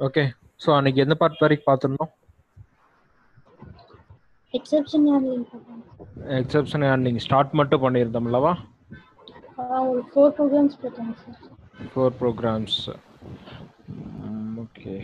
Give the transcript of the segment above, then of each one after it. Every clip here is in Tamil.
ஓகே ஸோ அன்னைக்கு எந்த பார்ட் வரைக்கும் பார்த்துருந்தோம் எக்ஸெப்ஷன் ஹேண்ட்லிங் பார்த்தேன் எக்ஸப்ஷன் ஹேண்ட்லிங் ஸ்டார்ட் மட்டும் பண்ணியிருந்தோம்லவா ஆ ஒரு ஃபோர் ப்ரோக்ராம்ஸ் போட்டாங்க sir four programs okay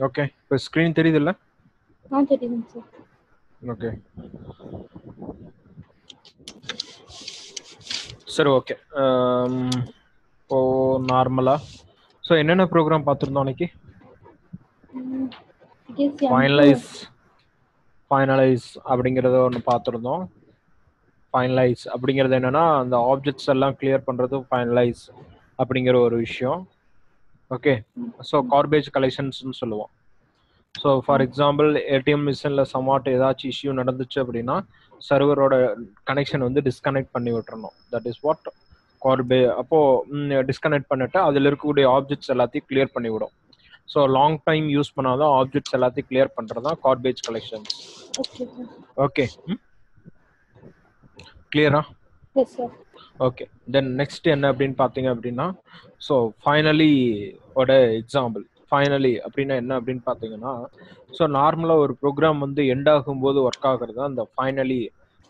okay இப்போ ஸ்க்ரீன் தெரியுதுல்ல? ஆ தெரியுதுங்க சார் ஓகே சரி ஓகே இப்போ நார்மலா ஸோ என்னென்ன ப்ரோக்ராம் பார்த்துருந்தோம் அன்னைக்கு? ஃபைனலைஸ் ஃபைனலைஸ் அப்படிங்கிறத ஒன்று பார்த்துருந்தோம். ஃபைனலைஸ் அப்படிங்கிறது என்னன்னா அந்த ஆப்ஜெக்ட்ஸ் எல்லாம் கிளியர் பண்ணுறது ஃபைனலைஸ் அப்படிங்கிற ஒரு விஷயம். ஓகே ஸோ கார்பேஜ் கலெக்ஷன்ஸ்னு சொல்லுவோம். ஸோ ஃபார் எக்ஸாம்பிள் ஏடிஎம் மிஷினில் சமாட் ஏதாச்சும் இஷ்யூ நடந்துச்சு அப்படின்னா சர்வரோட கனெக்ஷன் வந்து டிஸ்கனெக்ட் பண்ணி விட்டுறணும். தட் இஸ் வாட் கார்பே அப்போது டிஸ்கனெக்ட் பண்ணிட்டு அதில் இருக்கக்கூடிய ஆப்ஜெக்ட்ஸ் எல்லாத்தையும் கிளியர் பண்ணி விடும். ஸோ லாங் டைம் யூஸ் பண்ணாதான் ஆப்ஜெக்ட்ஸ் எல்லாத்தையும் கிளியர் பண்ணுறது தான் கார்பேஜ் கலெக்ஷன்ஸ் ஓகே கிளியரா yes sir okay then next என்ன அப்படின்னு பார்த்தீங்க அப்படின்னா ஸோ ஃபைனலி ஓட எக்ஸாம்பிள் ஃபைனலி அப்படின்னா என்ன அப்படின்னு பார்த்தீங்கன்னா ஸோ நார்மலாக ஒரு ப்ரோக்ராம் வந்து எண்ட் ஆகும்போது ஒர்க் ஆகுறது அந்த ஃபைனலி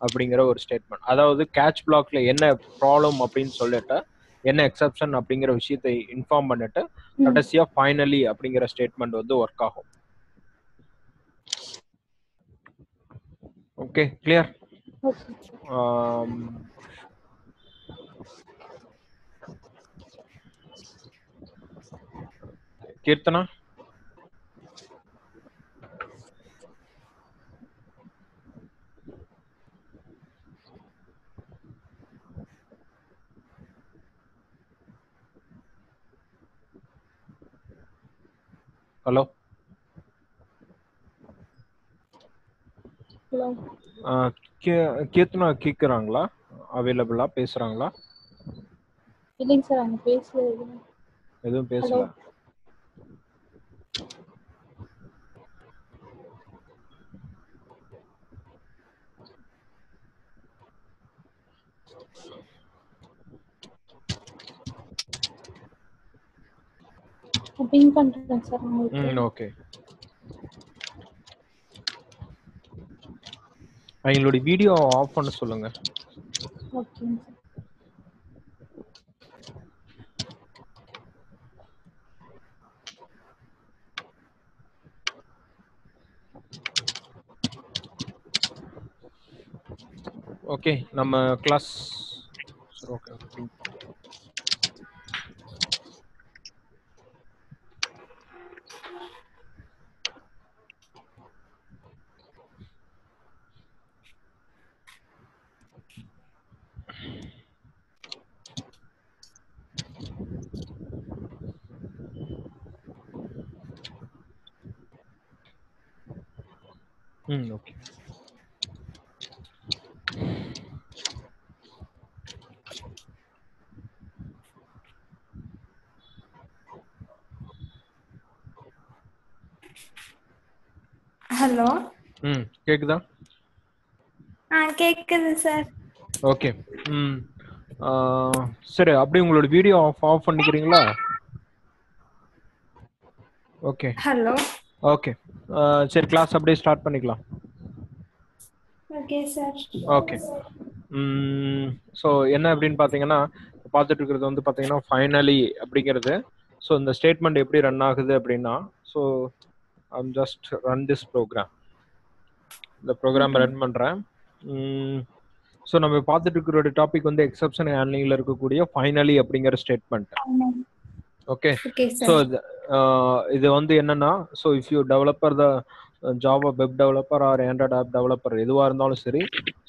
அப்படிங்கிற ஒரு ஸ்டேட்மெண்ட் அதாவது கேட்ச் பிளாக்ல என்ன ப்ராப்ளம் அப்படின்னு சொல்லிட்டு என்ன எக்ஸப்ஷன் அப்படிங்கிற விஷயத்தை இன்ஃபார்ம் பண்ணிட்டு கடைசியா ஃபைனலி அப்படிங்கிற ஸ்டேட்மெண்ட் வந்து ஒர்க் ஆகும். Okay clear okay Keerthana hello hello Keerthana கேட்குறாங்களா அவைலபிளா பேசுறாங்களா இல்லைங்க சார் அவங்க பேசல எதுவும் எதுவும் பேசல பிங் பண்றேன் சார் உங்களுக்கு. ஓகே அவங்களுடைய வீடியோ ஆஃப் பண்ண சொல்லுங்க. சார் ஓகே நம்ம கிளாஸ் ஓகே ம் ஓகே ஹலோ? ம் கேக்குதா? ஆ கேக்குது சார். ஓகே. ம் சரி அப்படியே உங்களோட வீடியோ ஆஃப் ஆஃப் பண்ணிக்கிறீங்களா? ஓகே. ஹலோ? ஓகே. சரி கிளாஸ் அப்படியே ஸ்டார்ட் பண்ணிக்கலாம். ஓகே சார் ஓகே ஸோ என்ன அப்படின்னு பார்த்தீங்கன்னா பார்த்துட்டு இருக்கிறது வந்து பார்த்தீங்கன்னா ஃபைனலி அப்படிங்கிறது. ஸோ இந்த ஸ்டேட்மெண்ட் எப்படி ரன் ஆகுது அப்படின்னா so I'm just run this program இந்த ப்ரோக்ராம் ரன் பண்ணுறேன் ஸோ நம்ம பார்த்துட்டு இருக்கிற டாபிக் வந்து எக்ஸப்ஷன் ஹேண்ட்லிங்கில் இருக்கக்கூடிய ஃபைனலி அப்படிங்கிற ஸ்டேட்மெண்ட் ஓகே ஸோ சார் இது வந்து என்னன்னா so if you developer the Java web developer or Android app developer எதுவாக இருந்தாலும் சரி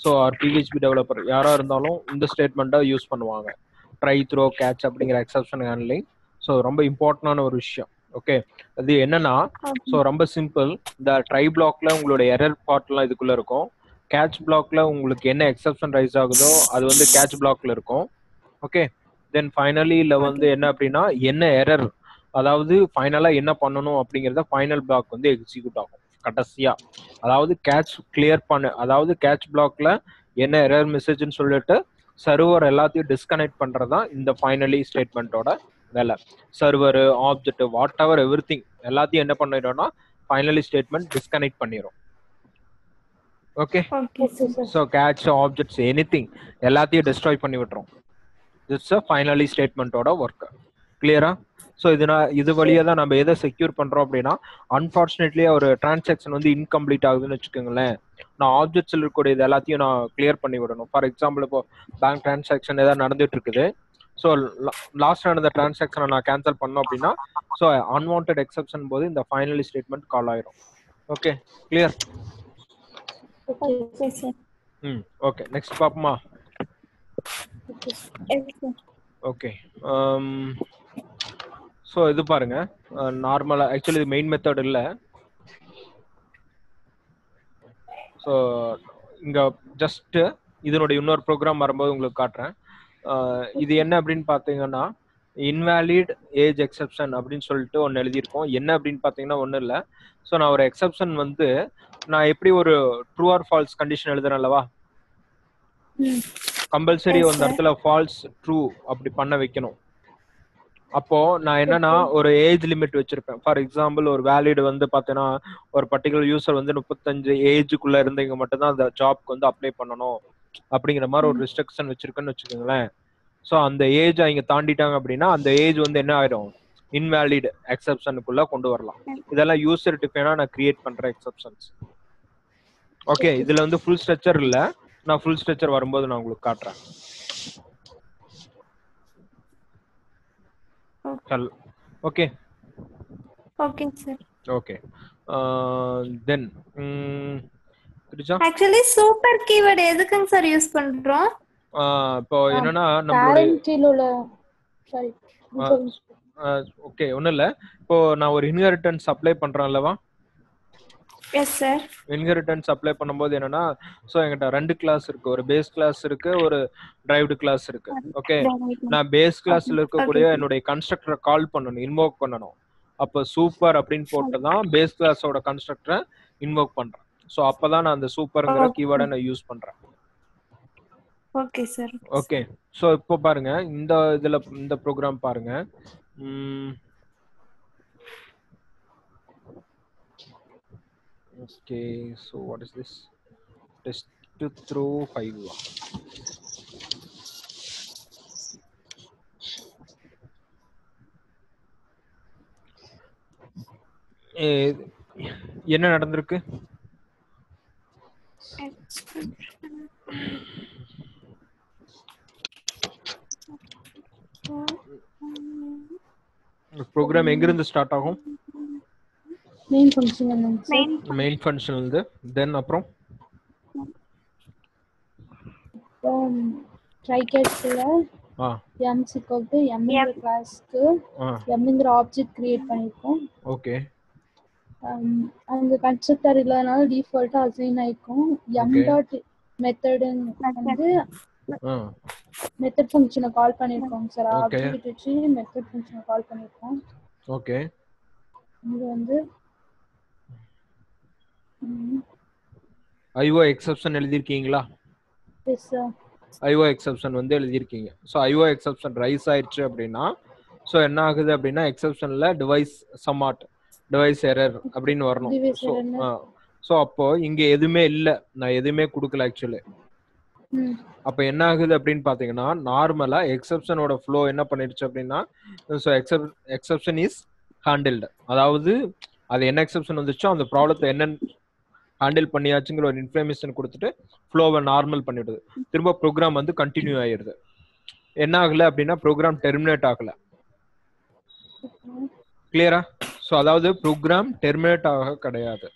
ஸோ ஆர் பிஹெச்பி டெவலப்பர் யாராக இருந்தாலும் இந்த ஸ்டேட்மெண்ட்டை யூஸ் பண்ணுவாங்க. ட்ரை த்ரோ கேட்ச் அப்படிங்கிற எக்ஸப்ஷன் ஹேண்ட்லிங் ஸோ ரொம்ப இம்பார்ட்டண்டான ஒரு விஷயம். ஓகே அது என்னன்னா ஸோ ரொம்ப சிம்பிள் இந்த ட்ரை பிளாக்ல உங்களோட எரர் பார்ட்லாம் இதுக்குள்ள இருக்கும். கேட்ச் பிளாக்ல உங்களுக்கு என்ன எக்ஸப்ஷன் ரைஸ் ஆகுதோ அது வந்து கேட்ச் பிளாக்ல இருக்கும். ஓகே தென் ஃபைனலியில் வந்து என்ன அப்படின்னா என்ன எரர் அதாவது ஃபைனலாக என்ன பண்ணணும் அப்படிங்கிறத ஃபைனல் பிளாக் வந்து எக்ஸிக்யூட் ஆகும். கடைசியா. அதாவது கேட்ச் கிளியர் பண்ண அதாவது கேட்ச் பிளாக்ல என்ன எரர் மெசேஜ்னு சொல்லிட்டு சர்வர் எல்லாத்தையும் டிஸ்கனெக்ட் பண்றது தான் இந்த ஃபைனலி ஸ்டேட்மெண்ட்டோட வேலை. Server object whatever everything எல்லாத்தையும் என்ன பண்ணிடும்னா ஃபைனலி ஸ்டேட்மெண்ட் டிஸ்கனெக்ட் பண்ணிடும் okay so catch objects anything எல்லாத்தையும் டிஸ்ட்ராய் பண்ணி விட்டுரும் இட்ஸ் அ ஃபைனலி ஸ்டேட்மெண்ட்டோட ஒர்க் கிளியரா ஸோ இது நான் இது வழியாக தான் நம்ம எதை செக்யூர் பண்ணுறோம் அப்படின்னா அன்ஃபார்ச்சுனேட்லி ஒரு டிரான்சாக்ஷன் வந்து இன்கம்ப்ளீட் ஆகுதுன்னு வச்சுக்கோங்களேன். நான் ஆப்ஜெக்ட்ஸில் இருக்கக்கூடிய இது எல்லாத்தையும் நான் கிளியர் பண்ணி விடணும். ஃபார் எக்ஸாம்பிள் இப்போ பேங்க் டிரான்சாக்ஷன் ஏதாவது நடந்துட்டு இருக்குது. ஸோ லாஸ்ட் நடந்த டிரான்சாக்ஷனை நான் கேன்சல் பண்ணோம் அப்படின்னா ஸோ அன்வான்ட் எக்ஸப்ஷன் போது இந்த ஃபைனலி ஸ்டேட்மெண்ட் கால் ஆயிரும். ஓகே கிளியர் ம் okay next sir okay so um, இது பாருங்க. Uh, நார்மலாக ஆக்சுவலி இது மெயின் மெத்தட் இல்லை. ஸோ இங்கே ஜஸ்ட் இதனுடைய இன்னொரு ப்ரோக்ராம் வரும்போது உங்களுக்கு காட்டுறேன். Uh, இது என்ன அப்படின்னு பார்த்தீங்கன்னா இன்வேலிட் ஏஜ் எக்ஸப்ஷன் அப்படின்னு சொல்லிட்டு ஒன்று எழுதியிருக்கோம். என்ன அப்படின்னு பார்த்தீங்கன்னா ஒன்றும் இல்லை. ஸோ நான் ஒரு எக்ஸப்ஷன் வந்து நான் எப்படி ஒரு ட்ரூ ஆர் ஃபால்ஸ் கண்டிஷன் எழுதுறேன் அல்லவா? கம்பல்சரி அந்த. இடத்துல ஃபால்ஸ் ட்ரூ அப்படி பண்ண வைக்கணும். அப்போ நான் என்னன்னா ஒரு ஏஜ் லிமிட் வச்சிருப்பேன். ஃபார் எக்ஸாம்பிள் ஒரு வேலிட் வந்து பார்த்தீங்கன்னா ஒரு பர்டிகுலர் யூசர் வந்து முப்பத்தஞ்சு ஏஜுக்குள்ள இருந்தவங்க மட்டும்தான் அந்த ஜாப்க்கு வந்து அப்ளை பண்ணணும். அப்படிங்கிற மாதிரி ஒரு ரெஸ்ட்ரிக்ஷன் வச்சிருக்கேன்னு வச்சுக்கோங்களேன். ஸோ அந்த ஏஜ் அவங்க தாண்டிட்டாங்க அப்படின்னா அந்த ஏஜ் வந்து என்ன ஆயிடும்? இன்வேலிட் எக்ஸப்ஷனுக்குள்ள கொண்டு வரலாம். இதெல்லாம் யூசர் டிஃபைனா நான் கிரியேட் பண்ற எக்ஸப்ஷன்ஸ் ஓகே இதுல வந்து ஃபுல் ஸ்ட்ரக்சர் இல்ல. நான் ஃபுல் ஸ்ட்ரக்சர் வரும்போது நான் உங்களுக்கு காட்டுறேன். சல் okay okay sir okay then actually super keyword எதுக்குங்க சார் யூஸ் பண்றோம்? இப்போ என்னன்னா நம்மளுடைய சாரி ஓகே ஒன்றும் இல்லை. இப்போ நான் ஒரு இன்ஹெரிட்டன்ஸ் அப்ளை பண்றேன் அல்லவா? எஸ் சார் இன்ஹெரிட்டன்ஸ் அப்ளை பண்ணும்போது என்னன்னா ஸோ என்கிட்ட ரெண்டு கிளாஸ் இருக்கு. ஒரு பேஸ் கிளாஸ் இருக்கு ஒரு டிரைவ்டு கிளாஸ் இருக்கு. ஓகே நான் பேஸ் கிளாஸ்ல இருக்கக்கூடிய என்னுடைய கன்ஸ்ட்ரக்டரை கால் பண்ணணும் இன்வோக் பண்ணணும். அப்போ சூப்பர் அப்படின்னு போட்டு தான் பேஸ் கிளாஸோட கன்ஸ்ட்ரக்டரை இன்வோக் பண்றேன். ஸோ அப்பதான் நான் அந்த சூப்பர்ங்கிற. கீவேர்டை நான் யூஸ் பண்றேன். ஓகே சார் ஓகே ஸோ இப்போ பாருங்க இந்த இதுல இந்த ப்ரோக்ராம் பாருங்க. Okay so what is this test throw five என்ன நடந்திருக்கு? ப்ரோக்ராம் எங்கிருந்து ஸ்டார்ட் ஆகும்? Main function sir main function இருந்து தென் அப்புறம்? அப்புறம் ட்ரை கேட்ஸ்ல ஆ எம் சிக்கோக்கு எம்ங்கிற கிளாஸ்க்கு எம்ங்கிற ஆப்ஜெக்ட் கிரியேட் பண்ணியிருக்கோம் ஓகே. அங்க கன்ஸ்ட்ரக்டர் இல்லாதனால டிஃபால்ட்டா அசைன் ஆயிருக்கும். எம். டாட் மெத்தடு வந்து மெத்தட் ஃபங்க்ஷனை கால் பண்ணியிருக்கோம் சார். ஆப்ஜெக்ட் வச்சு மெத்தட் ஃபங்க்ஷனை கால் பண்ணியிருக்கோம் ஓகே. இது வந்து ஐஓ எக்ஸப்ஷன் எழுதியிருக்கீங்களா? எஸ் சார் ஐஓ எக்ஸப்ஷன் வந்து எழுதியிருக்கீங்க. ஸோ ஐஓ எக்ஸப்ஷன் ரைஸ் ஆயிடுச்சு அப்படின்னா ஸோ என்ன ஆகுது அப்படின்னா எக்ஸப்ஷனில் டிவைஸ் சமாட் டிவைஸ் எரர் அப்படின்னு வரணும். ஸோ. ஸோ அப்போ இங்கே எதுவுமே இல்லை. நான் எதுவுமே கொடுக்கல ஆக்சுவலி அப்போ என்ன ஆகுது அப்படின்னு பார்த்தீங்கன்னா நார்மலாக எக்ஸப்ஷனோட ஃப்ளோ என்ன பண்ணிடுச்சு அப்படின்னா ஸோ எக்ஸப் எக்ஸப்ஷன் இஸ் ஹேண்டில்டு அதாவது அது என்ன எக்ஸப்ஷன் வந்துச்சோ அந்த ப்ராப்ளத்தை என்னன்னு ஹேண்டில் பண்ணியாச்சுங்கிற ஒரு இன்ஃபர்மேஷன் கொடுத்துட்டு ஃப்ளோவை நார்மல் பண்ணிடுது. திரும்ப ப்ரோக்ராம் வந்து கண்டினியூ ஆயிருது என்ன ஆகல அப்படின்னா ப்ரோக்ராம் டெர்மினேட் ஆகல. கிளியரா ஸோ அதாவது ப்ரோக்ராம் டெர்மினேட் ஆக கிடையாது.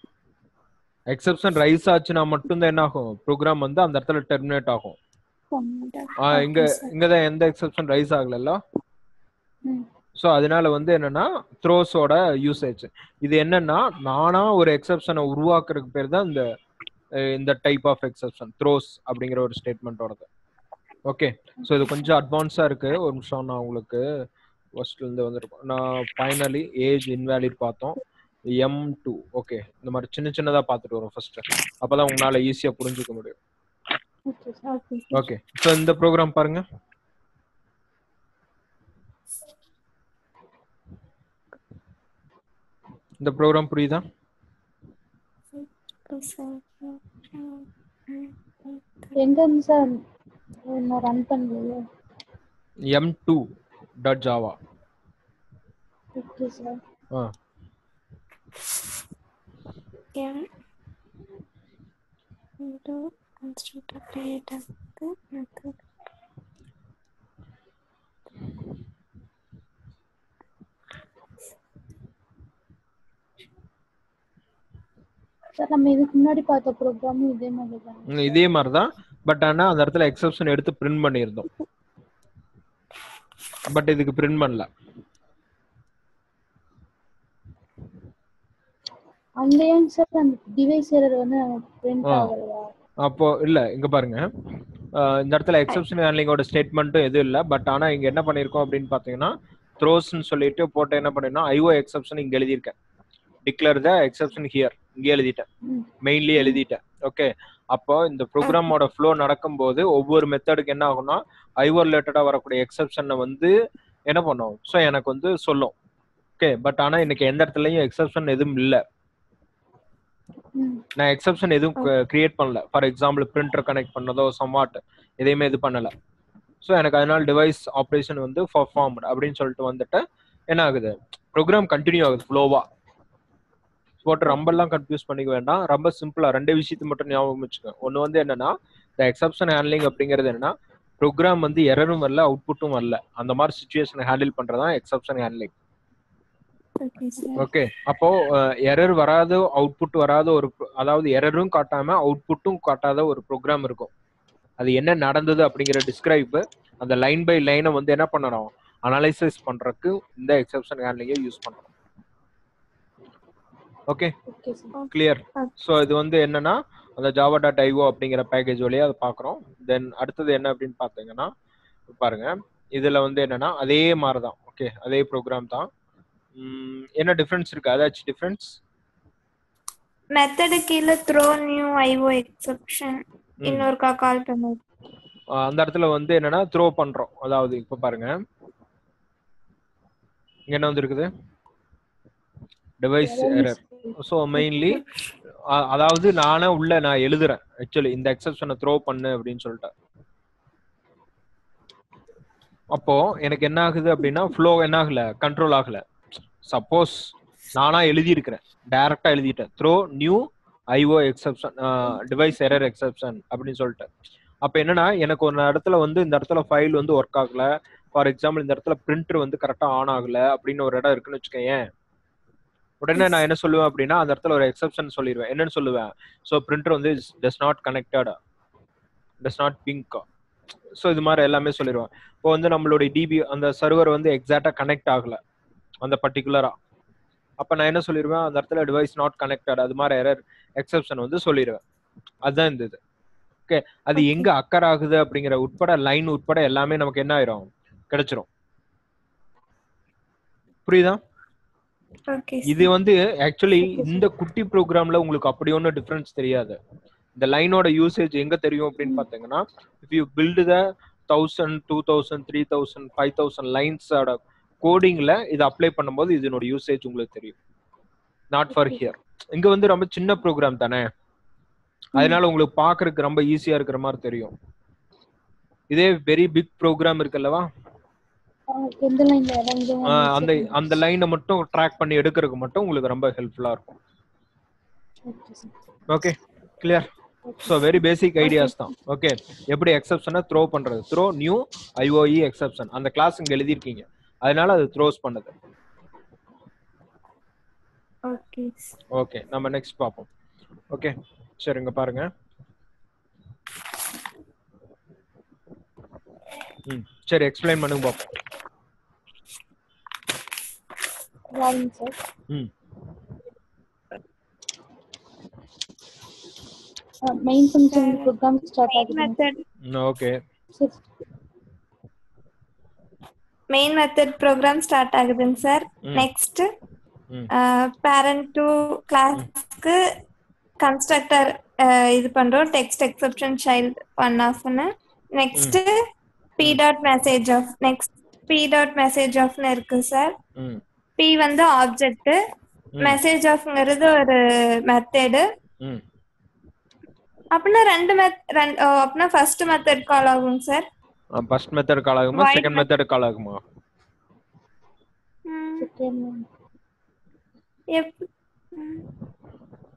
எக்ஸப்ஷன் ரைஸ் ஆச்சுன்னா மட்டும்தான் என்ன ஆகும்? ப்ரோக்ராம் வந்து அந்த இடத்துல டெர்மினேட் ஆகும். ஆ, இங்க இங்கதான் எந்த எக்ஸப்ஷன் ரைஸ் ஆகல. ஸோ அதனால வந்து என்னன்னா த்ரோஸோட யூசேஜ் இது என்னன்னா நானா ஒரு எக்ஸப்ஷனை உருவாக்குறதுக்கு பேர் தான் இந்த இந்த டைப் ஆஃப் எக்ஸப்ஷன் த்ரோஸ் அப்படிங்கிற ஒரு ஸ்டேட்மெண்ட்டோடது ஓகே ஸோ இது கொஞ்சம் அட்வான்ஸா இருக்கு. ஒரு நிமிஷம் நான் உங்களுக்கு ஃபர்ஸ்ட்ல இருந்து வந்திருக்கோம். நான் ஃபைனலி ஏஜ் இன்வேலிட் பார்த்தோம். எம் டூ ஓகே இந்த மாதிரி சின்ன சின்னதா பார்த்துட்டு வரும் ஃபர்ஸ்ட் அப்பதான் உங்களால ஈஸியா புரிஞ்சுக்க முடியும். ஓகே ஸோ இந்த ப்ரோக்ராம் பாருங்க. இந்த ப்ரோக்ராம் புரியுதா எங்க இருந்து சார்? நான் ரன் பண்ணலையே. M two dot Java okay sir ஆ. M into constructor create sir நம்ம இதுக்கு முன்னாடி பார்த்த ப்ரோக்ராமும் இதே மாதிரி தான் இதே மாதிரி தான் பட் ஆனா அந்த இடத்துல எக்ஸப்ஷன் எடுத்து பிரிண்ட் பண்ணியிருந்தோம். பட் இதுக்கு பிரிண்ட் பண்ணல. அங்க ஏன் சார் அந்த டிவைஸ் எரர் வந்து பிரிண்ட் ஆ. ஆகலையா? அப்போ இல்ல இங்க பாருங்க. இந்த இடத்துல எக்ஸப்ஷன் ஹேண்ட்லிங்கோட ஸ்டேட்மெண்ட்டும் எதுவும் இல்ல. பட் ஆனா இங்க என்ன பண்ணிருக்கோம் அப்படின்னு பாத்தீங்கன்னா த்ரோஸ்ன்னு சொல்லிட்டு போட்டு என்ன பண்ணிருந்தோம்? ஐஓ எக்ஸப்ஷன் இங்க எழுதியிருக்கேன். டிக்ளேர் த எக்ஸப்ஷன் ஹியர் இங்கே எழுதிட்டேன். மெயின்லி எழுதிட்டேன். ஓகே அப்போ இந்த ப்ரோக்ராமோட ஃப்ளோ நடக்கும்போது ஒவ்வொரு மெத்தடுக்கு என்ன ஆகும்னா ஐஓ ரிலேட்டடா வரக்கூடிய எக்ஸப்ஷனை வந்து என்ன பண்ணும்? ஸோ எனக்கு வந்து சொல்லும். ஓகே பட் ஆனா இன்னைக்கு எந்த இடத்துலயும் எக்ஸப்ஷன் எதுவும் இல்லை. நான் எக்ஸப்ஷன் எதுவும் கிரியேட் பண்ணல. ஃபார் எக்ஸாம்பிள் பிரிண்டர் கனெக்ட் பண்ணதோ சம்வாட் எதையுமே இது பண்ணல. ஸோ எனக்கு அதனால டிவைஸ் ஆப்ரேஷன் வந்து பர்ஃபார்ம் அப்படின்னு சொல்லிட்டு வந்துட்டு என்ன ஆகுது? ப்ரோக்ராம் கண்டினியூ ஆகுது ஃப்ளோவா போட்டு ரொம்பலாம் கன்ஃபியூஸ் பண்ணிக்க வேண்டாம். ரொம்ப சிம்பிளா ரெண்டே விஷயத்தை மட்டும் ஞாபகம் வச்சுக்கோங்க. ஒன்று வந்து என்னன்னா இந்த எக்ஸப்ஷன் ஹேண்ட்லிங் அப்படிங்கிறது என்னன்னா ப்ரோக்ராம் வந்து எரரும் வரல அவுட்புட்டும் வரல. அந்த மாதிரி சுச்சுவேஷனை ஹேண்டில் பண்றதா எக்ஸப்ஷன் ஹேண்ட்லிங். ஓகே அப்போ எரர் வராத அவுட்புட் வராத ஒரு அதாவது எரரும் காட்டாம அவுட்புட்டும் காட்டாத ஒரு ப்ரோக்ராம் இருக்கும். அது என்ன நடந்தது அப்படிங்கிற டிஸ்கிரைப் அந்த லைன் பை லைனை வந்து என்ன பண்ணணும்? அனலைசிஸ் பண்றதுக்கு இந்த எக்ஸப்ஷன் ஹேண்ட்லிங்கை யூஸ் பண்றோம் ஓகே கிளியர் ஸோ இது வந்து என்னன்னா அந்த ஜாவா டாட் ஐஓ அப்படிங்கிற பேக்கேஜ் வழியா அதை பார்க்குறோம். தென் அடுத்தது என்ன அப்படின்னு பார்த்தீங்கன்னா பாருங்க. இதுல வந்து என்னன்னா அதே மாதிரி தான் ஓகே அதே ப்ரோக்ராம் தான். என்ன டிஃபரன்ஸ் இருக்கு? அதாச்சும் டிஃபரன்ஸ் Method கீழ throw new IO exception. இன்னொருக்கா கால் பண்ணுது அந்த இடத்துல வந்து என்னன்னா த்ரோ பண்றோம். அதாவது இப்ப பாருங்க. இங்க என்ன வந்துருக்குது? டிவைஸ் எரர் ஸோ மெயின்லி அதாவது நானே உள்ள நான் எழுதுறேன். ஆக்சுவலி இந்த எக்ஸப்ஷனை த்ரோ பண்ணு அப்படின்னு சொல்லிட்டு அப்போ எனக்கு என்ன ஆகுது அப்படின்னா ஃப்ளோ என்ன ஆகல? கண்ட்ரோல் ஆகல. சப்போஸ் நானா எழுதியிருக்கிறேன். டைரக்டா எழுதிட்டேன். Throw new IO exception device error exception அப்படின்னு சொல்லிட்டு அப்போ என்னன்னா எனக்கு ஒரு இடத்துல வந்து இந்த இடத்துல ஃபைல் வந்து ஒர்க் ஆகல. ஃபார் எக்ஸாம்பிள் இந்த இடத்துல பிரிண்டர் வந்து கரெக்டாக ஆன் ஆகல அப்படின்னு ஒரு இடம் இருக்குன்னு வச்சுக்கோயேன். உடனே நான் என்ன சொல்லுவேன் அப்படின்னா அந்த இடத்துல ஒரு எக்ஸப்ஷன் சொல்லிடுவேன் என்னன்னு சொல்லுவேன்? ஸோ பிரிண்டர் வந்து does not connected does not ping so இது மாதிரி எல்லாமே சொல்லிடுவேன் இப்போ வந்து நம்மளுடைய டிபி அந்த சர்வர் வந்து எக்ஸாக்டா கனெக்ட் ஆகல. அந்த பர்டிகுலரா அப்ப நான் என்ன சொல்லிடுவேன் அந்த இடத்துல டிவைஸ் நாட் கனெக்டட் அது மாதிரி எரர் எக்ஸப்ஷன் வந்து சொல்லிடுவேன் அதுதான் இந்த இது. ஓகே அது எங்க அக்கர் ஆகுது அப்படிங்கிற உட்பட லைன் உட்பட எல்லாமே நமக்கு என்ன ஆயிரும்? கிடைச்சிரும். புரியுதா? இது வந்து ஆக்சுவலி இந்த குட்டி ப்ரோக்ராம்ல உங்களுக்கு அப்படி ஒன்றும் டிஃபரன்ஸ் தெரியாது. இந்த லைனோட யூசேஜ் எங்க தெரியும் அப்படின்னு பாத்தீங்கன்னா if you build the thousand two thousand three thousand five thousand லைன்ஸோட கோடிங்ல இது அப்ளை பண்ணும்போது இதனோட யூசேஜ் உங்களுக்கு தெரியும். நாட் ஃபார் ஹியர் இங்க வந்து ரொம்ப சின்ன ப்ரோக்ராம் தானே? அதனால உங்களுக்கு பாக்குறதுக்கு ரொம்ப ஈஸியா இருக்கிற மாதிரி தெரியும். இதே வெரி பிக் ப்ரோக்ராம் இருக்குல்லவா அந்த அந்த லைனை மட்டும் ட்ராக் பண்ணி எடுக்கிறதுக்கு மட்டும் உங்களுக்கு ரொம்ப ஹெல்ப்ஃபுல்லா இருக்கும். Okay clear so very basic ideas தான். ஓகே எப்படி எக்ஸப்ஷனை த்ரோ பண்றது. த்ரோ நியூ ஐஓஇ எக்ஸப்ஷன் அந்த கிளாஸ் இங்க எழுதியிருக்கீங்க. அதனால அது த்ரோஸ் பண்ணுது. ஓகே நம்ம நெக்ஸ்ட் பார்ப்போம். ஓகே சரி இங்க பாருங்க. ம் சரி எக்ஸ்பிளைன் பண்ணுங்க பார்ப்போம். வாங்க sir hmm main function program start ஆகுது method okay sir main method program start ஆகுதுங்க sir hmm. Next hmm parent to கிளாஸ்க்கு கன்ஸ்ட்ரக்டர் இது பண்றோம் text exception child one ஆஃப்னு next B dot message off next B dot message ஆஃப்னு இருக்கு சார் ம் பி வந்து ஆப்ஜெக்ட் மெசேஜ் ஆஃப்ங்கிறது ஒரு மெத்தடு அப்படின்னா ரெண்டு மெத் ரெண்டு அப்படின்னா ஃபர்ஸ்ட் மெத்தட் கால் ஆகும் சார் ஃபர்ஸ்ட் மெத்தட் கால் ஆகுமா? செகண்ட் மெத்தட் கால் ஆகுமா? செகண்ட்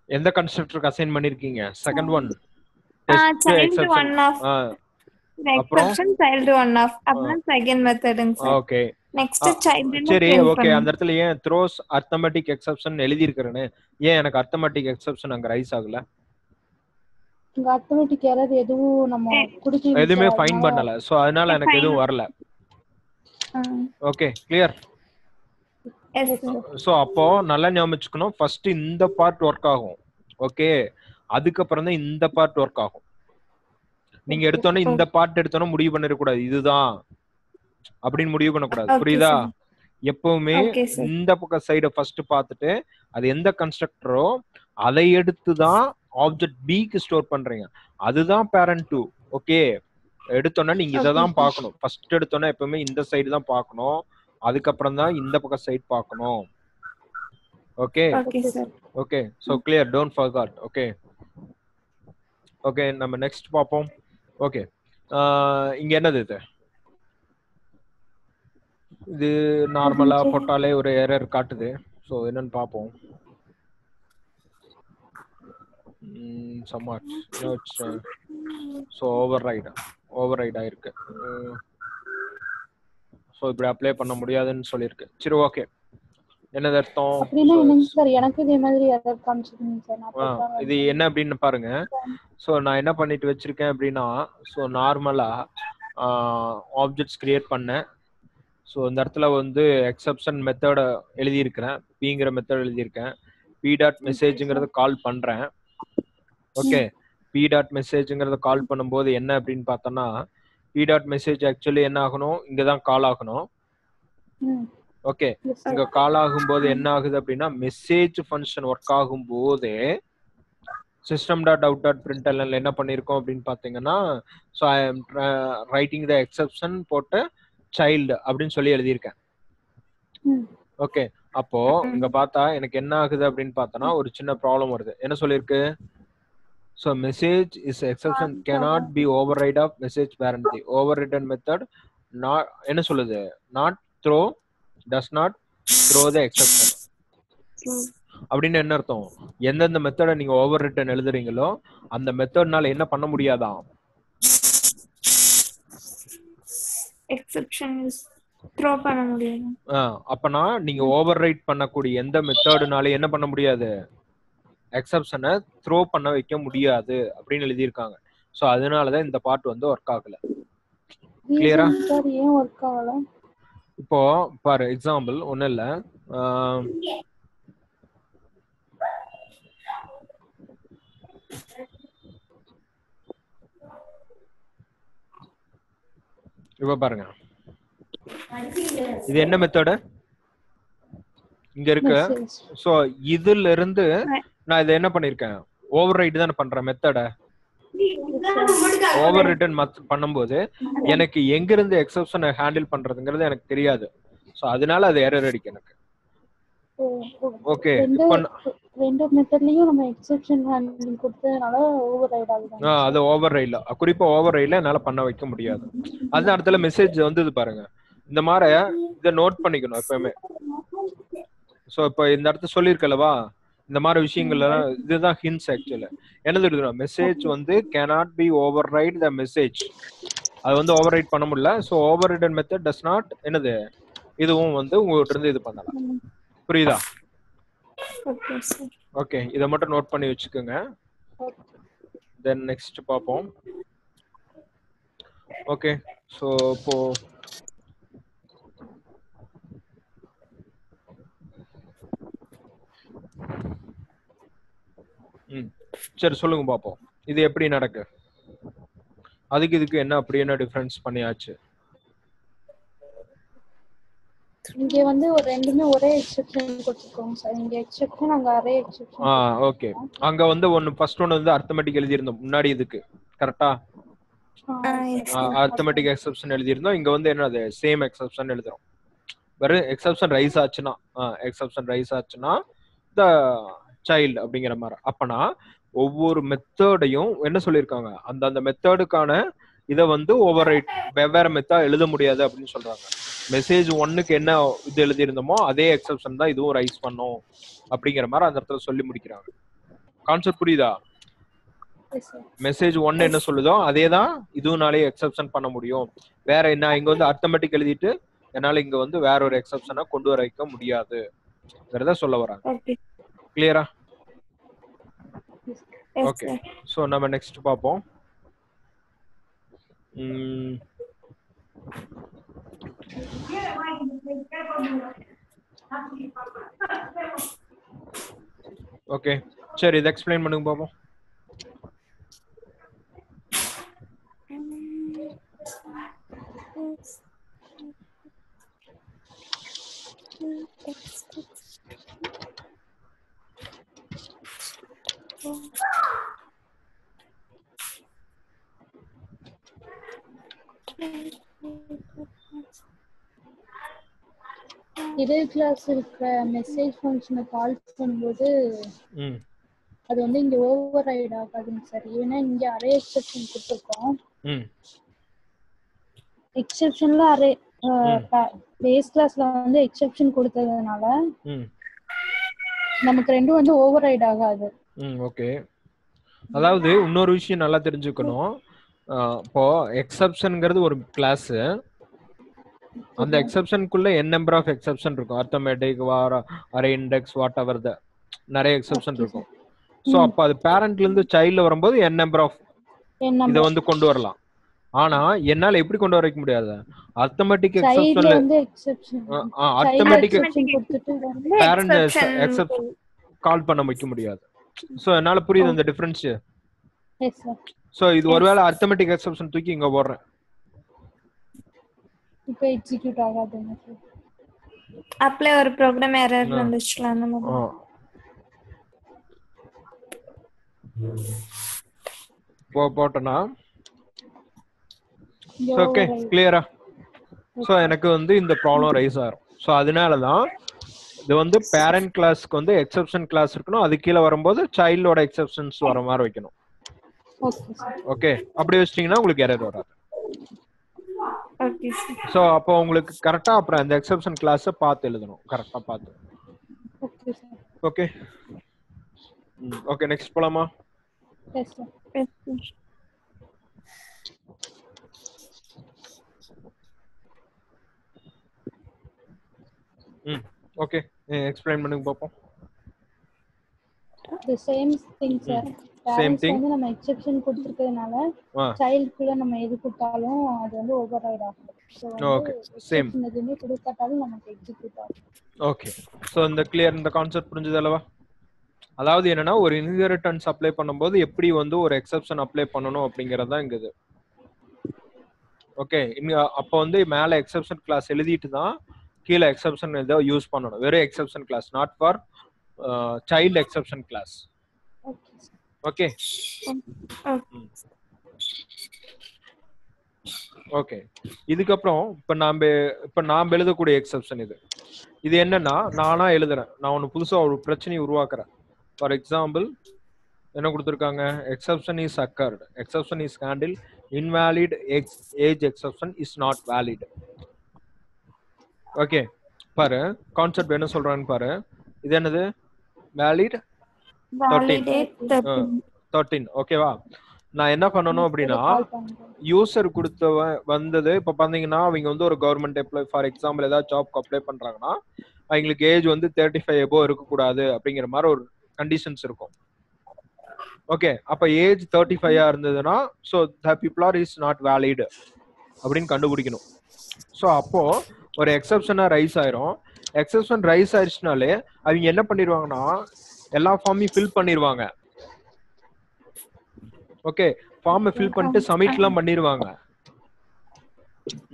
எந்த கன்ஸ்ட்ரக்டருக்கு அசைன் பண்ணிருக்கீங்க? Second one exception child one off அப்படின்னா செகண்ட் மெத்தடுங்க சார் ஓகே நெக்ஸ்ட் சைல்டு சரி ஓகே அந்த இடத்துல ஏன் த்ரோஸ் அர்த்தமெட்டிக் எக்ஸப்ஷன் எழுதி ஏன் எனக்கு அர்த்தமெட்டிக் எக்ஸப்ஷன் அங்க ரைஸ் ஆகல? இங்க ஆட்டோமேட்டிக் எரர் எதுவும் நம்ம ஃபைன் பண்ணல. சோ அதனால எனக்கு எதுவும் வரல. ஓகே கிளியர் சோ அப்போ நல்லா ஞாபகம் ஃபர்ஸ்ட் இந்த பார்ட் ஒர்க் ஆகும். ஓகே அதுக்கப்புறம் தான் இந்த பார்ட் ஒர்க் ஆகும். நீங்க எடுத்தோன்னே இந்த பார்ட் எடுத்தோன்னே முடிவு பண்ணிட கூடாது இதுதான். அப்படின்னு முடிவு பண்ணக்கூடாது. புரியுதா. எப்பவுமே. இந்த பக்கம் சைட ஃபர்ஸ்ட் பார்த்துட்டு அது எந்த கன்ஸ்ட்ரக்டரோ அதை எடுத்து தான் ஆப்ஜெக்ட் பிக்கு ஸ்டோர் பண்றீங்க. அதுதான் பேரண்ட் டூ ஓகே எடுத்தோன்னா நீங்க இதை தான் Okay, sir. பார்க்கணும். ஃபர்ஸ்ட் எடுத்தோன்னா எப்பவுமே இந்த சைடு தான் பார்க்கணும். அதுக்கப்புறம் தான் இந்த பக்கம் சைடு பார்க்கணும். Okay okay so clear don't forget okay okay நம்ம நெக்ஸ்ட் பார்ப்போம். ஓகே. இங்க என்னது இது? இது நார்மலா. போட்டாலே ஒரு எரர் காட்டுது. ஸோ என்னன்னு பார்ப்போம் somewhat so override override ஆயிருக்கு. ஸோ இப்படி அப்ளை பண்ண முடியாதுன்னு சொல்லியிருக்கு. சரி ஓகே என்னது அர்த்தம்? அப்படின்னா So, என்னங்க சார்? எனக்கு இதே மாதிரி சார்? இது என்ன அப்படின்னு பாருங்க. ஸோ நான் என்ன பண்ணிட்டு வச்சிருக்கேன் அப்படின்னா ஸோ நார்மலா ஆப்ஜெக்ட்ஸ் கிரியேட் பண்ணேன். ஸோ இந்த இடத்துல வந்து எக்ஸப்ஷன் மெத்தட எழுதியிருக்கிறேன். பிங்கிற மெத்தட் எழுதியிருக்கேன். பி டாட் மெசேஜ்ங்கிறத கால் பண்றேன். ஓகே பி டாட் மெசேஜ்ங்கிறத கால் பண்ணும்போது என்ன அப்படின்னு பார்த்தோம்னா பி டாட் மெசேஜ் ஆக்சுவலி என்ன ஆகணும்? இங்கே தான் கால் ஆகணும் ஓகே. இங்க கால் ஆகும்போது என்ன ஆகுது அப்படின்னா மெசேஜ் ஃபங்க்ஷன் ஒர்க் ஆகும் போதே system dot out dot println என்ன பண்ணிருக்கோம் அப்படின்னு பாத்தீங்கன்னா so I am writing the exception போட்டு சைல்டு அப்படின்னு சொல்லி எழுதியிருக்கேன். ஓகே. அப்போ இங்க பார்த்தா எனக்கு என்ன ஆகுது அப்படின்னு பார்த்தோன்னா ஒரு சின்ன ப்ராப்ளம் வருது. என்ன சொல்லியிருக்கு? So message is exception cannot be override of message parent the overridden method not என்ன சொல்லுது? Not throw does not throw the exception அப்படின்னு என்ன அர்த்தம்? எந்தெந்த மெத்தடை நீங்க ஓவர் ரிட்டன் எழுதுறீங்களோ அந்த மெத்தட்னால என்ன பண்ண முடியாதாம் எக்ஸெப்ஷன் த்ரோ பண்ண முடியாது? ஆ, அப்பனா நீங்க ஓவர் ரைட் பண்ணக்கூடிய எந்த மெத்தடுனால என்ன பண்ண முடியாது? எக்ஸப்ஷனை த்ரோ பண்ண வைக்க முடியாது அப்படின்னு எழுதியிருக்காங்க. ஸோ அதனாலதான் இந்த பார்ட் வந்து ஒர்க் ஆகல? சார் ஏன் ஒர்க் ஆகல? இப்போ பாரு எக்ஸாம்பிள் ஒன்றும் இல்லை. இப்போ பாருங்க. இது என்ன மெத்தடு இங்க இருக்கு. சோ இதுல இருந்து நான் இதை என்ன பண்ணிருக்கேன்? ஓவர் ரைட் தானே பண்றேன் மெத்தட ஓவர் ரிட்டன் பண்ணும்போது எனக்கு எங்க இருந்து எக்ஸப்ஷனை ஹேண்டில் பண்றதுங்கிறது எனக்கு தெரியாது. சோ அதனால அது எரர் அடிக்கும் எனக்கு. ஓகே ரெண்டு மெத்தட்லயும் நம்ம எக்ஸெப்ஷன் ஹேண்டில் கொடுத்ததுனால ஓவர் ரைட் ஆகுது அது ஓவர் ரைட்ல குறிப்பா ஓவர் ரைட்ல என்னால பண்ண வைக்க முடியாது. அந்த இடத்துல மெசேஜ் வந்தது பாருங்க. இந்த மாதிரி இதை நோட் பண்ணிக்கணும் எப்பவுமே. ஸோ இப்போ இந்த இடத்த சொல்லியிருக்கல்லவா இந்த மாதிரி விஷயங்கள்ல இதுதான் ஹின்ஸ் ஆக்சுவலி என்ன தெரியுதுன்னா மெசேஜ் வந்து cannot be override the message அது வந்து ஓவர் ரைட் பண்ண முடியல. So overridden method does not என்னது? இதுவும் வந்து உங்ககிட்ட இருந்து இது பண்ணலாம். புரியுதா? ஓகே இதை மட்டும் நோட் பண்ணி வச்சுக்கோங்க. தென் நெக்ஸ்ட் பார்ப்போம். ஓகே ஸோ இப்போ ம். சரி சொல்லுங்க பார்ப்போம் இது எப்படி நடக்கு? அதுக்கு இதுக்கு என்ன அப்படி என்ன டிஃபரன்ஸ் பண்ணியாச்சு? இங்க வந்து ஒரு ரெண்டுமே ஒரே எக்ஸெப்ஷன் கொடுத்துருக்கோங்க சார் இங்க எக்ஸெப்ஷன் அங்க அரே எக்ஸெப்ஷன் ஆ ஓகே அங்க வந்து ஒன்னு ஃபர்ஸ்ட் ஒன்னு வந்து அர்த்தமெட்டிக் எழுதியிருந்தோம். முன்னாடி இதுக்கு. கரெக்டா ஆ? எஸ் அர்த்தமெட்டிக் எக்ஸப்ஷன் எழுதியிருந்தோம். இங்க வந்து என்னது? சேம் எக்ஸப்ஷன் எழுதுறோம். வெறும் எக்ஸப்ஷன் ரைஸ் ஆச்சுன்னா எக்ஸப்ஷன் ரைஸ் ஆச்சுன்னா த சைல்டு அப்படிங்கிற மாதிரி. அப்பனா ஒவ்வொரு மெத்தடையும் என்ன சொல்லியிருக்காங்க? அந்த அந்த மெத்தடுக்கான இதை வந்து ரைட் வெவ்வேறு மெத்தா எழுத முடியாது அப்படின்னு சொல்றாங்க. மெசேஜ் ஒன்னுக்கு என்ன இது எழுதியிருந்தோமோ அதே எக்ஸப்ஷன் தான் இதுவும் ரைஸ் பண்ணும் அப்படிங்கிற மாதிரி அந்த இடத்துல சொல்லி முடிக்கிறாங்க. கான்செப்ட் புரியுதா? மெசேஜ் ஒன்னு என்ன சொல்லுதோ அதே தான் இதுனாலே எக்ஸப்ஷன் பண்ண முடியும். வேற என்ன இங்க வந்து அர்த்தமெட்டிக் எழுதிட்டு என்னால இங்க வந்து வேற ஒரு எக்ஸப்ஷனை கொண்டு வர வைக்க முடியாது. சொல்ல வராங்க. கிளியரா. சார் ஸோ நம்ம நெக்ஸ்ட் பார்ப்போம். ஓகே சரி இதை எக்ஸ்பிளைன் பண்ணுங்க பார்ப்போம். இதே கிளாஸ் இருக்கிற மெசேஜ் ஃபங்க்ஷனை கால் பண்ணும்போது அது வந்து இங்க ஓவர் ரைட் ஆகாதுங்க சார் ஏன்னா இங்க அரே எக்ஸெப்ஷன் கொடுத்துருக்கோம். எக்ஸெப்ஷன்ல அரே பேஸ் கிளாஸ்ல வந்து எக்ஸெப்ஷன் கொடுத்ததுனால நமக்கு ரெண்டும் வந்து ஓவர் ரைட் ஆகாது. ம் ஓகே. அதாவது இன்னொரு விஷயம் நல்லா தெரிஞ்சுக்கணும். இப்போ எக்ஸப்ஷன்ங்கிறது ஒரு கிளாஸ் அந்த எக்ஸப்ஷனுக்குள்ள என் நம்பர் ஆஃப் எக்ஸப்ஷன் இருக்கும். அர்த்தமேட்டிக் வார array index whatever the நிறைய எக்ஸப்ஷன் இருக்கும். ஸோ அப்போ அது பேரண்ட்ல இருந்து சைல்ட்ல வரும்போது என் நம்பர் ஆஃப் இதை வந்து கொண்டு வரலாம். ஆனா என்னால எப்படி கொண்டு வர வைக்க முடியாது? Arithmetic exception arithmetic parent. Exception call பண்ண வைக்க முடியாது. ஸோ என்னால புரியுது அந்த டிஃபரன்ஸ் எஸ் சார் ஸோ இது ஒருவேளை அர்த்தமெட்டிக் எக்ஸப்ஷன் தூக்கி இங்க போடுறேன். இப்போ எக்ஸிக்யூட் சார் அப்ளை ஒரு ப்ரோக்ராம் எரர் வந்துச்சுல அந்த மாதிரி. போ போட்டோன்னா இங்க ஓகே. கிளியரா ஸோ எனக்கு வந்து இந்த ப்ராப்ளம் ரைஸ் ஆகும் ஸோ அதனால தான் இது வந்து பேரண்ட் கிளாஸ்க்கு வந்து எக்ஸப்ஷன் கிளாஸ் இருக்கணும். அது கீழே வரும்போது சைல்டோட எக்ஸப்ஷன்ஸ் வர மாதிரி வைக்கணும். ஓகே அப்படி வச்சிட்டிங்கன்னா உங்களுக்கு எரர் வராது. ஸோ அப்போ உங்களுக்கு கரெக்டா அப்புறம் அந்த எக்ஸப்ஷன் கிளாஸை பார்த்து எழுதணும். கரெக்டா பார்த்து. ஓகே ஓகே நெக்ஸ்ட் போலாமா? ம் ஓகே எக்ஸ்பிளைன் பண்ணுங்க பார்ப்போம் the same thing sir parents thing. வந்து நம்ம எக்ஸெப்ஷன் கொடுத்துருக்கிறதுனால ஆ. சைல்டுக்குள்ள நம்ம எது கொடுத்தாலும் அது வந்து ஓவர் ரைட் ஆகும் Okay, same. எதுவுமே கொடுக்காட்டாலும் நமக்கு எக்ஸிக்யூட் ஆகும். ஓகே ஸோ இந்த கிளியர் இந்த கான்செப்ட் புரிஞ்சது அல்லவா? அதாவது என்னன்னா ஒரு இன்ஹெரிட்டன்ஸ் அப்ளை பண்ணும்போது எப்படி வந்து ஒரு எக்ஸப்ஷன் அப்ளை பண்ணணும் அப்படிங்கிறது தான் இங்க இது. ஓகே இங்க அப்போ வந்து மேல எக்ஸப்ஷன் கிளாஸ் எழுதிட்டு தான் கீழே எக்ஸப்ஷன் ஏதோ யூஸ் பண்ணணும். வெறும் exception class not for child exception class okay okay இதுக்கப்புறம் இப்ப நாம இப்ப நாம எழுதக்கூடிய எக்ஸப்ஷன் இது. இது என்னன்னா நானா எழுதுறேன். நான் ஒன்று புதுசா ஒரு பிரச்சனையை உருவாக்குறேன். ஃபார் எக்ஸாம்பிள் என்ன கொடுத்துருக்காங்க? Exception is occurred exception is handle invalid X age exception is not valid okay பாரு கான்செப்ட் என்ன சொல்றான்னு பாரு. இது என்னது? வேலிட் தேர்ட்டீன் ஓகேவா நான் என்ன பண்ணணும் அப்படின்னா யூசர் கொடுத்த வந்தது இப்போ பாத்தீங்கன்னா அவங்க வந்து ஒரு கவர்மெண்ட் எம்ப்ளாய் ஃபார் எக்ஸாம்பிள் ஏதாவது ஜாப்க்கு அப்ளை பண்றாங்கன்னா அவங்களுக்கு ஏஜ் வந்து தேர்ட்டி ஃபைவ் எபோ இருக்கக்கூடாது அப்படிங்கிற மாதிரி ஒரு கண்டிஷன்ஸ் இருக்கும். ஓகே அப்ப ஏஜ் தேர்ட்டி ஃபைவ் இருந்ததுன்னா so the people are is not valid அப்படின்னு கண்டுபிடிக்கணும். ஸோ அப்போ ஒரு எக்ஸப்ஷனா ரைஸ் ஆயிரும். எக்ஸப்ஷன் ரைஸ் ஆயிடுச்சுனாலே அவங்க என்ன பண்ணிடுவாங்கன்னா எல்லா ஃபார்மையும் ஃபில் பண்ணிடுவாங்க. ஓகே ஃபார்மை ஃபில் பண்ணிட்டு சப்மிட்லாம் பண்ணிடுவாங்க.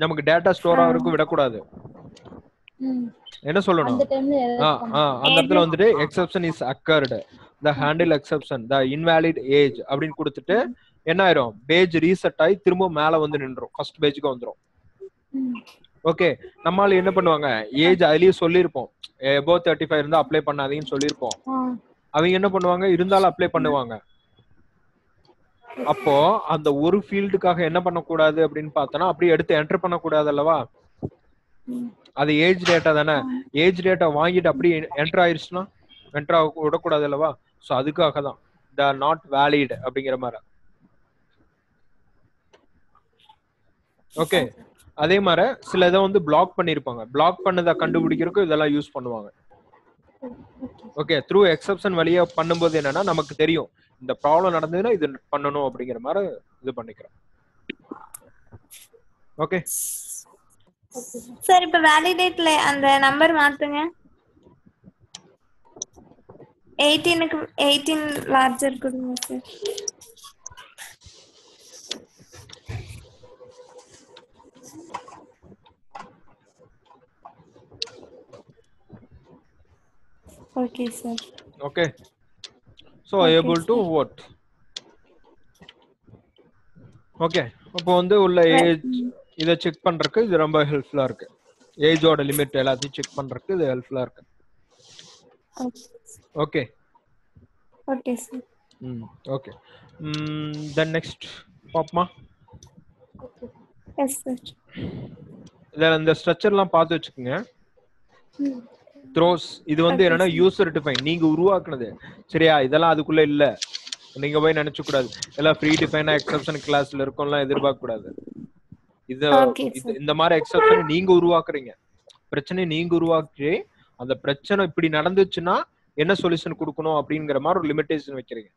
நமக்கு டேட்டா ஸ்டோர் ஆகிறதுக்கு விடக்கூடாது. என்ன சொல்லணும்? அந்த இடத்துல வந்துட்டு exception is occurred the handle exception the invalid age அப்படின்னு கொடுத்துட்டு என்ன ஆயிரும்? பேஜ் ரீசெட் ஆகி திரும்ப மேல வந்து நின்றும் ஃபர்ஸ்ட் பேஜுக்கு வந்துரும். ஓகே நம்மால என்ன பண்ணுவாங்க? ஏஜ் அதுலயே சொல்லியிருப்போம். எபோ தேர்ட்டி ஃபைவ் இருந்தா அப்ளை பண்ணாதீங்கன்னு சொல்லியிருப்போம். அவங்க என்ன பண்ணுவாங்க? இருந்தாலும் அப்ளை பண்ணுவாங்க. அப்போ அந்த ஒரு ஃபீல்டுக்காக என்ன பண்ணக்கூடாது அப்படின்னு பார்த்தோன்னா அப்படியே எடுத்து என்டர் பண்ணக்கூடாது அல்லவா? அது ஏஜ் டேட்டா தானே. ஏஜ் டேட்டா வாங்கிட்டு அப்படியே என்டர் ஆயிருச்சுன்னா என்டர் ஆக விடக்கூடாது அல்லவா? ஸோ அதுக்காக தான். த நாட் வேலிட் அப்படிங்கிற மாதிரி. ஓகே அதே மாதிரி சில இதை வந்து பிளாக் பண்ணிருப்பாங்க. பிளாக் பண்ணதை கண்டுபிடிக்கிறதுக்கு இதெல்லாம் யூஸ் பண்ணுவாங்க. ஓகே த்ரூ எக்ஸப்ஷன் வழியா பண்ணும்போது என்னன்னா நமக்கு தெரியும். இந்த ப்ராப்ளம் நடந்ததுன்னா இது பண்ணணும் அப்படிங்கிற மாதிரி இது பண்ணிக்கிறோம். ஓகே சார் இப்ப வேலிடேட்ல அந்த நம்பர் மாத்துங்க. எயிட்டீனுக்கு எயிட்டீன் லார்ஜர் கொடுங்க sir okay sir okay so Okay, able to vote. Okay இப்போ வந்து உள்ள ஏஜ் இதை செக் பண்றதுக்கு இது ரொம்ப ஹெல்ப்ஃபுல்லா இருக்கு. ஏஜோட லிமிட் எல்லாத்தையும் செக் பண்றதுக்கு இது ஹெல்ப்ஃபுல்லா இருக்கு. Okay okay sir hmm okay then next பாப்பமா? Yes sir இதில் இந்த ஸ்ட்ரக்சர்லாம் பார்த்து வச்சுக்கோங்க. த்ரோஸ் இது வந்து என்னன்னா. யூசர் டிஃபைன் நீங்க உருவாக்குனது. சரியா? இதெல்லாம் அதுக்குள்ள இல்ல. நீங்க போய் நினைச்ச கூடாது. எல்லாம் ஃப்ரீ டிஃபைனா எக்ஸப்ஷன் கிளாஸ்ல இருக்கும்லாம் எதிர்பார்க்க கூடாது. இது. இந்த மாதிரி எக்ஸப்ஷன் நீங்க உருவாக்குறீங்க. பிரச்சனையை நீங்க உருவாக்கி அந்த பிரச்சனை இப்படி நடந்துச்சுன்னா என்ன சொல்யூஷன் கொடுக்கணும் அப்படிங்கிற மாதிரி ஒரு லிமிடேஷன் வைக்கிறீங்க.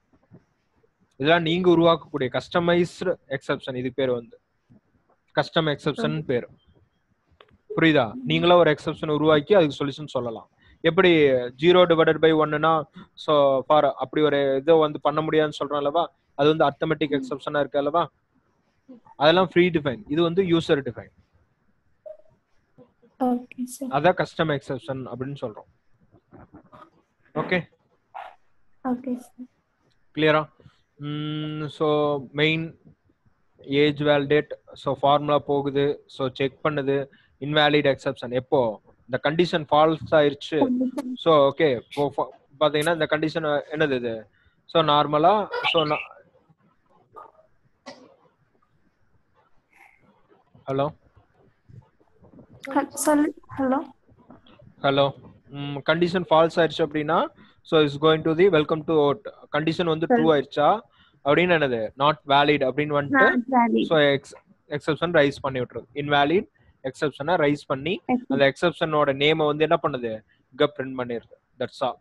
இதெல்லாம் நீங்க உருவாக்கக்கூடிய கஸ்டமைஸ்டு எக்ஸப்ஷன் இது பேர் வந்து. கஸ்டம் எக்ஸப்ஷன் பேர். புரியுதா? நீங்களா ஒரு எக்ஸப்ஷன் உருவாக்கி அதுக்கு சொல்யூஷன் சொல்லலாம். எப்படி ஜீரோ டிவைடட் பை ஒன்னுனா ஸோ ஃபார் அப்படி ஒரு இதை வந்து பண்ண முடியாதுன்னு சொல்றோம் அல்லவா? அது வந்து அர்த்தமெட்டிக் எக்ஸப்ஷனா இருக்கு அல்லவா? அதெல்லாம் ஃப்ரீ டிஃபைன் இது வந்து யூசர் டிஃபைன் அதான் கஸ்டம் எக்ஸப்ஷன் அப்படின்னு சொல்றோம். ஓகே கிளியரா so main age validate so formula போகுது ஸோ செக் பண்ணுது. இன்வேலிட் எக்ஸப்ஷன் எப்போ? இந்த கண்டிஷன் ஃபால்ஸ் ஆயிருச்சு. ஸோ ஓகே இப்போ பாத்தீங்கன்னா இந்த கண்டிஷன் என்னது இது? ஸோ நார்மலா so hello hello hello condition false ஆயிருச்சு அப்படின்னா so is going to the welcome to condition வந்து ட்ரூ ஆயிருச்சா? அப்படின்னு என்னது? நாட் வேலிட் அப்படின்னு வந்துட்டு ஸோ எக்ஸ் எக்ஸப்ஷன் ரைஸ் பண்ணி விட்டுருது. இன்வேலிட் எக்ஸப்ஷனை ரைஸ் பண்ணி அந்த எக்ஸப்ஷனோட நேமை வந்து என்ன பண்ணுது? இங்க பிரிண்ட் பண்ணிருது. தட்ஸ் ஆல்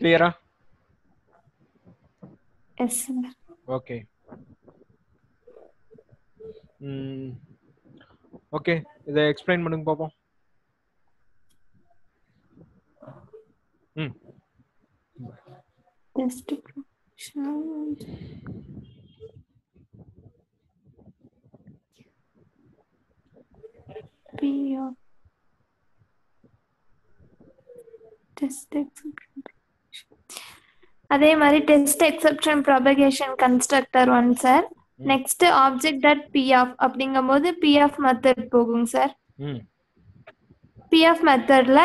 கிளியரா ஓகே ஓகே இதை எக்ஸ்பிளைன் பண்ணுங்க பாப்போம் ம் test P of test exception அதே மாதிரி test exception propagation constructor one sir next object dot B off அப்படிங்கும்போது பி ஆஃப் மெத்தட் போகும் சார் ம். பி ஆஃப் மெத்தட்ல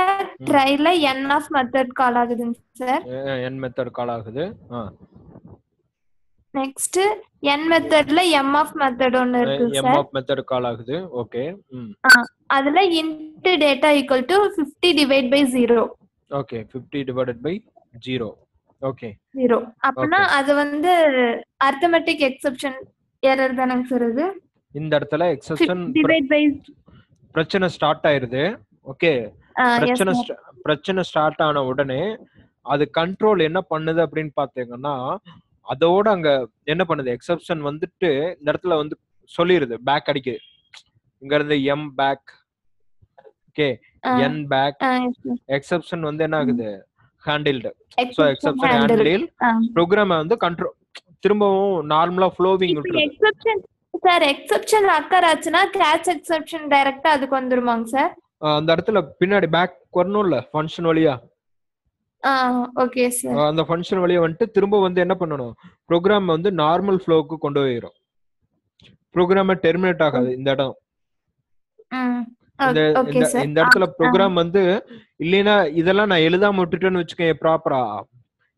ட்ரைல என் ஆஃப் மெத்தட் கால் ஆகுதுங்க சார் என் மெத்தட் கால் ஆகுது. நெக்ஸ்ட் என் மெத்தட்ல எம் ஆஃப் மெத்தட் ஒன்னு இருக்கு M sir off method call ஆகுது. ஓகே. அதுல int data equal to 50 divide by zero okay fifty divided by zero okay zero அப்படின்னா அது வந்து அர்த்தமெட்டிக் எக்ஸெப்ஷன் எரர் தானங்க சார் அது இந்த இடத்துல எக்ஸப்ஷன் பிரச்சனை ஸ்டார்ட் ஆயிருது. ஓகே. பிரச்சனை பிரச்சனை ஸ்டார்ட் ஆன உடனே அது கண்ட்ரோல் என்ன பண்ணுது அப்படின்னு பாத்தீங்கன்னா அதோட அங்க என்ன பண்ணுது? எக்ஸப்ஷன் வந்துட்டு இந்த இடத்துல வந்து சொல்லிருது. பேக் அடிக்குது. இங்க இருந்து M back okay N back exception வந்து என்ன ஆகுது? Handled so exception handle program வந்து கண்ட்ரோல் திரும்பவும் நார்மலா flowing exception sir exception occur ஆச்சுன்னா கேட்ச் எக்ஸெப்ஷன் டைரக்டா அதுக்கு வந்துருமாங்க சார் அந்த இடத்துல பின்னாடி பேக் வரணும்ல ஃபங்க்ஷன் வழியா. ஓகே சார் அந்த ஃபங்க்ஷன் வழியா வந்துட்டு திரும்ப வந்து என்ன பண்ணணும்? ப்ரோக்ராம் வந்து நார்மல் ஃப்ளோவுக்கு கொண்டு போயிடும் ப்ரோக்ராம் டெர்மினேட் ஆகாது இந்த இடம். இந்த இந்த- இடத்துல ப்ரோக்ராம் வந்து இல்லைன்னா இதெல்லாம் நான் எழுதாம விட்டுட்டேன்னு வச்சுக்கேன் ப்ராப்பரா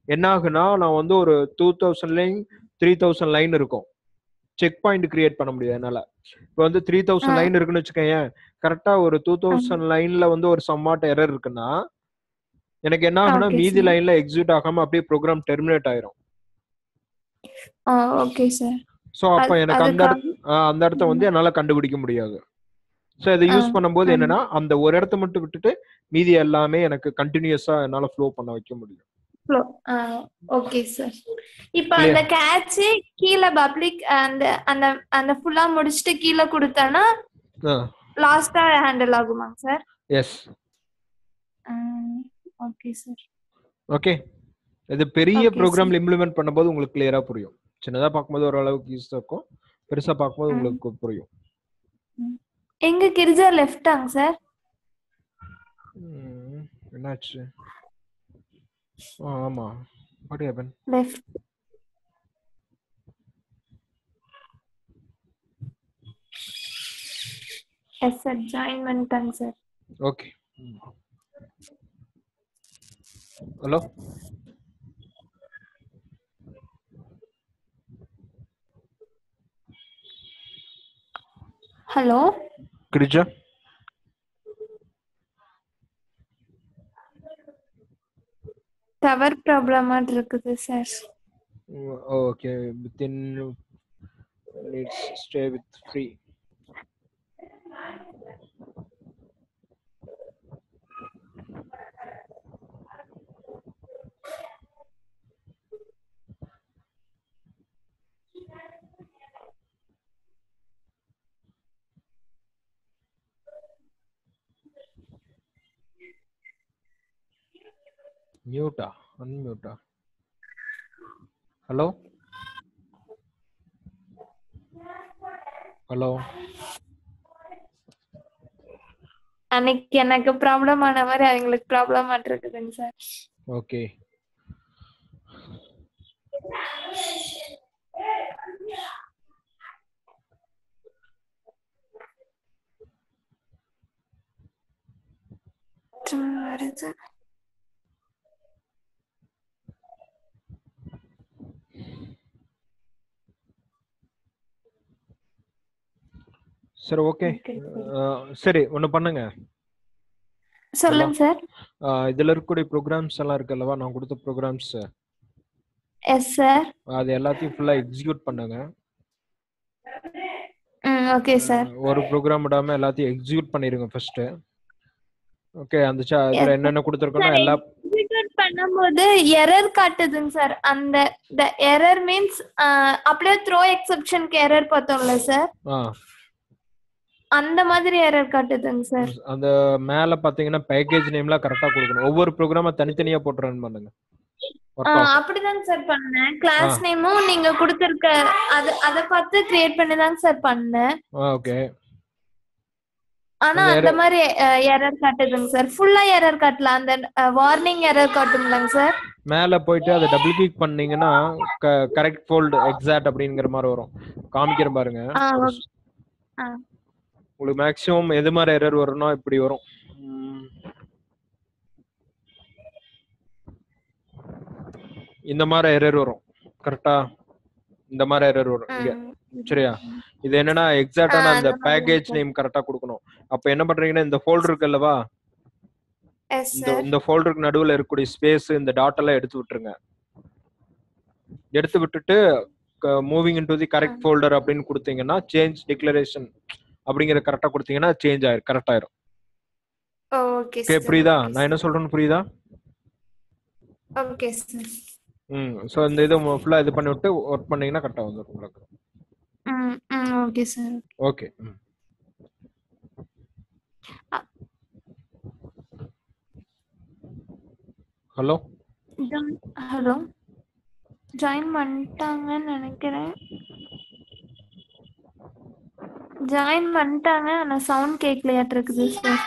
என்ன ஆகுனா நான் வந்து ஒரு two thousand line three thousand line இருக்கும். செக் பாயிண்ட் கிரியேட் பண்ண முடியாது என்னால. இப்போ வந்து த்ரீ தௌசண்ட். லைன் இருக்குன்னு வச்சுக்கேன் கரெக்டா ஒரு டூ தௌசண்ட் லைன்ல வந்து ஒரு சம்மாட் எரர் இருக்குன்னா எனக்கு என்ன Okay, மீதி. லைன்ல எக்ஸிக்யூட் ஆகாம அப்படியே ப்ரோக்ராம் டெர்மினேட் ஆயிரும். ஓகே சார் சோ அப்ப எனக்கு அந்த அந்த இடத்த வந்து என்னால கண்டுபிடிக்க முடியாது. சோ இதை யூஸ் பண்ணும்போது. என்னன்னா அந்த ஒரு இடத்த மட்டும் விட்டுட்டு மீதி எல்லாமே எனக்கு கண்டினியூஸா என்னால ஃப்ளோ பண்ண வைக்க முடியும். ஓகே சார் இப்போ அந்த கேட்ச் கீழ பப்ளிக் அந்த அந்த அந்த ஃபுல்லா முடிச்சிட்டு கீழ கொடுத்தானா லாஸ்டா handle ஆகுமாங்க sir yes okay sir okay இது பெரிய ப்ரோக்ராம்ல இம்ப்ளிமெண்ட் பண்ணும்போது உங்களுக்கு கிளியரா புரியும். சின்னதா பார்க்கும்போது ஓரளவுக்கு யூஸ் இருக்கும். பெருசா பார்க்கும்போது. உங்களுக்கு புரியும். எங்க கிரிஜா லெஃப்டாங்க சார்? என்னாச்சு? ஆமா. What happen left yes sir join பண்ணிட்டாங்க sir okay hello hello Girija tower ப்ராப்ளமா இருக்குது sir okay within needs stay with free மியூட்டா அன்மியூட்டா ஹலோ ஹலோ அன்னைக்கு எனக்கு ப்ராப்ளம் ஆன மாதிரி அவங்களுக்கு ப்ராப்ளம் இருக்குதுங்க சார். ஓகே வருது சரி ஓகே. சரி. ஒன்று பண்ணுங்க. சொல்லுங்க சார். இதுல இருக்கக்கூடிய ப்ரோக்ராம்ஸ் எல்லாம் இருக்கு அல்லவா? நான் கொடுத்த ப்ரோக்ராம்ஸ் எஸ் சார் அது எல்லாத்தையும் ஃபுல்லா எக்ஸிக்யூட் பண்ணுங்க. Okay sir. ஒரு ப்ரோக்ராம் விடாம எல்லாத்தையும் எக்ஸிக்யூட் பண்ணிருங்க ஃபர்ஸ்ட் ஓகே அந்த இதுல. என்னென்ன கொடுத்துருக்கோன்னா Sir, எல்லா எக்ஸிக்யூட் பண்ணும்போது எரர் காட்டுதுங்க சார் அந்த the எரர் மீன்ஸ் அப்படியே த்ரோ எக்ஸெப்ஷனுக்கு எரர் பார்த்தோம்ல சார் அந்த மாதிரி எரர் காட்டுதுங்க சார் அந்த மேல பாத்தீங்கன்னா பேக்கேஜ் நேம்லாம் கரெக்டா கொடுக்கணும். ஒவ்வொரு ப்ரோக்ராம தனித்தனியா போட்டு ரன் பண்ணுங்க அப்படிதாங்க சார் பண்ணேன். கிளாஸ் நேமும் நீங்க கொடுத்திருக்க அது அத பார்த்து கிரியேட் பண்ணி தாங்க சார் பண்ணேன் ஓகே ஆனா அந்த மாதிரி எரர் காட்டுதுங்க சார் ஃபுல்லா எரர் காட்டல அந்த வார்னிங் எரர் காட்டும்லங்க சார் மேல போயிட்டு அதை டபுள் கிளிக் பண்ணீங்கன்னா கரெக்ட் ஃபோல்ட் எக்ஸாக்ட் அப்படிங்கிற மாதிரி வரும். காமிக்கிற பாருங்க. உங்களுக்கு மேக்ஸிமம் எது மாதிரி எரர் வரும்னா இப்படி வரும். இந்த மாதிரி எரர் வரும். கரெக்டா இந்த மாதிரி எரர் வரும். இங்க. சரியா? இது என்னன்னா எக்ஸாக்டான அந்த பேக்கேஜ். நேம் கரெக்டா கொடுக்கணும். அப்ப என்ன பண்றீங்கன்னா இந்த ஃபோல்டர் இருக்குல்லவா இந்த இந்த ஃபோல்டருக்கு நடுவுல இருக்கக்கூடிய ஸ்பேஸ் இந்த டாட் எல்லாம் எடுத்து விட்டுருங்க. எடுத்து விட்டுட்டு moving in to the correct folder அப்படின்னு கொடுத்தீங்கன்னா சேஞ்ச் டிக்ளரேஷன் அப்படிங்கிற கரெக்டா கொடுத்தீங்கன்னா சேஞ்ச் ஆயிரும் கரெக்ட் ஆயிரும். ஓகே புரியுதா? நான் என்ன சொல்றேன்னு புரியுதா? ஓகே சார் ம் ஸோ இந்த இதை ஃபுல்லா இது பண்ணி விட்டு ஒர்க் பண்ணீங்கன்னா கரெக்டா வந்துடும் உங்களுக்கு. ம் okay sir okay hello hello join பண்ணிட்டாங்கன்னு நினைக்கிறேன். ஜாயின் பண்ணிட்டாங்க. ஆனா சவுண்ட் கேட்கலையாட்டு இருக்குது சார்